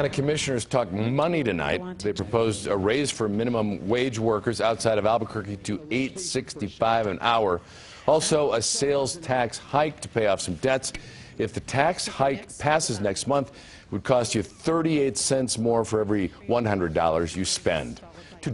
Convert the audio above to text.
County commissioners talked money tonight. They proposed a raise for minimum wage workers outside of Albuquerque to 8.65 an hour. Also, a sales tax hike to pay off some debts. If the tax hike passes next month, it would cost you 38 cents more for every $100 you spend. To